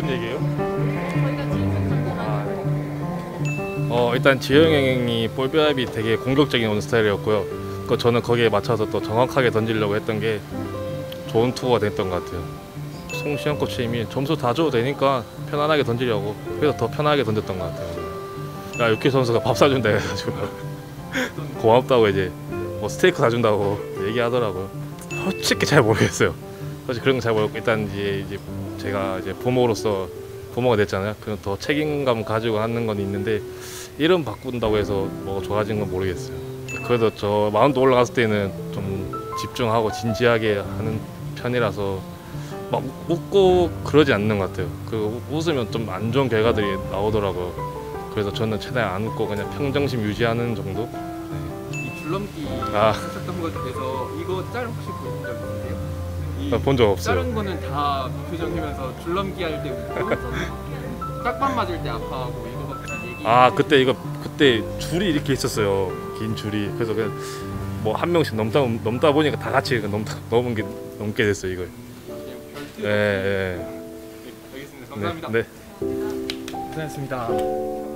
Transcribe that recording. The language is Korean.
무슨 얘기예요? 저희가 지금 아, 네. 어 일단 지영 형이 볼배합이 되게 공격적인 온 스타일이었고요. 그 저는 거기에 맞춰서 또 정확하게 던지려고 했던 게 좋은 투어가 됐던 것 같아요. 송시영 코치님이 점수 다 줘도 되니까 편안하게 던지려고 그래서 더 편하게 던졌던 것 같아요. 야 유키 선수가 밥 사준다 해가지고 고맙다고 이제 뭐 스테이크 사준다고 얘기하더라고요. 솔직히 잘 모르겠어요. 사실 그런 거잘 모르고 일단 이제, 이제 제가 이제 부모로서 부모가 됐잖아요. 그런 더 책임감 가지고 하는 건 있는데 이름 바꾼다고 해서 뭐 좋아진 건 모르겠어요. 그래도 저 마운드 올라갔을 때는 좀 집중하고 진지하게 하는 편이라서 막 웃고 그러지 않는 것 같아요. 그 웃으면 좀 안 좋은 결과들이 나오더라고요. 그래서 저는 최대한 안 웃고 그냥 평정심 유지하는 정도? 이 줄넘기 아. 하셨던 것 중에서 이거 짤 혹시 보신 적 있으세요? 이본적 없어요. 다른 거는 다 표정이면서 줄넘기 할 때 웃고 딱밤 맞을 때 아파하고 이거밖에 얘기 아 그때 이거 그때 줄이 이렇게 있었어요. 긴 줄이. 그래서 그냥 뭐 한 명씩 넘다 넘다 보니까 다 같이 그 넘다 넘은 게 넘게 됐어요 이걸. 예, 예. 네, 알겠습니다. 네, 감사합니다. 네. 고생했습니다